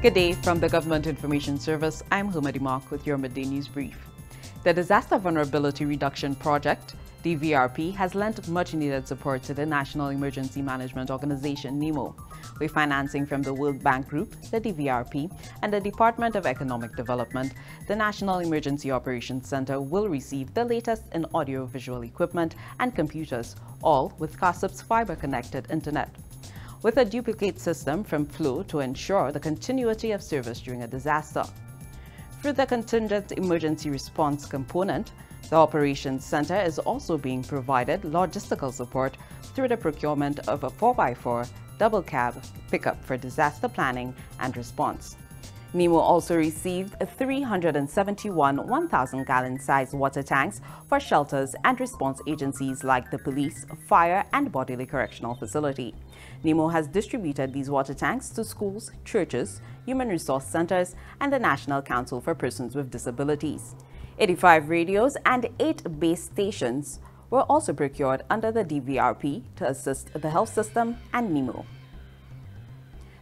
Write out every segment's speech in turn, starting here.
Good day from the Government Information Service. I'm Humadi Mark with your midday news brief. The Disaster Vulnerability Reduction Project, DVRP, has lent much needed support to the National Emergency Management Organization, NEMO, with financing from the World Bank Group, the DVRP, and the Department of Economic Development. The National Emergency Operations Center will receive the latest in audio-visual equipment and computers, all with CASIP's fiber-connected internet with a duplicate system from Flow to ensure the continuity of service during a disaster. Through the Contingent Emergency Response component, the Operations Center is also being provided logistical support through the procurement of a 4x4 double cab pickup for disaster planning and response. NEMO also received 371 1,000-gallon size water tanks for shelters and response agencies like the police, fire, and Bordelais correctional facility. NEMO has distributed these water tanks to schools, churches, human resource centers, and the National Council for Persons with Disabilities. 85 radios and 8 base stations were also procured under the DVRP to assist the health system and NEMO.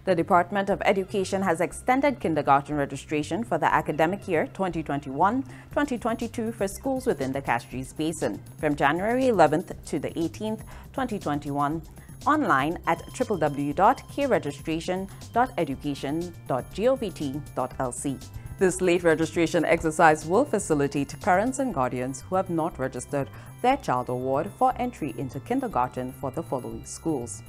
The Department of Education has extended kindergarten registration for the academic year 2021-2022 for schools within the Castries Basin from January 11th to the 18th, 2021 online at www.kregistration.education.govt.lc. This late registration exercise will facilitate parents and guardians who have not registered their child or ward for entry into kindergarten for the following schools.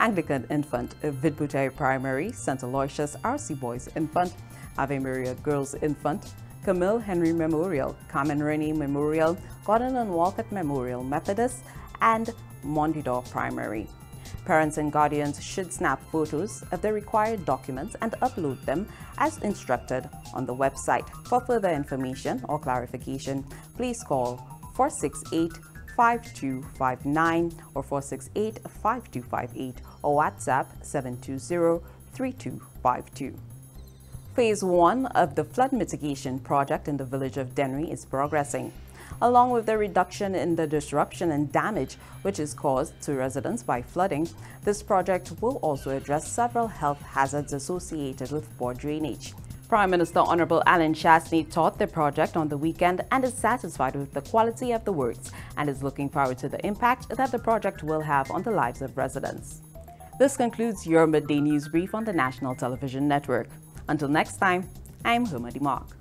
Anglican Infant, Vide Bouteille Primary, St. Aloysius RC Boys Infant, Ave Maria Girls Infant, Camille Henry Memorial, Carmen Rennie Memorial, Gordon and Walcott Memorial Methodist, and Mondidor Primary. Parents and guardians should snap photos of the required documents and upload them as instructed on the website. For further information or clarification, please call 468 5259 or 468 5258 or WhatsApp 720 3252. Phase 1 of the flood mitigation project in the village of Dennery is progressing along with the reduction in the disruption and damage which is caused to residents by flooding. This project will also address several health hazards associated with poor drainage. Prime Minister Honorable Allen Chastanet taught the project on the weekend and is satisfied with the quality of the works and is looking forward to the impact that the project will have on the lives of residents. This concludes your midday news brief on the National Television Network. Until next time, I'm Humadi Mark.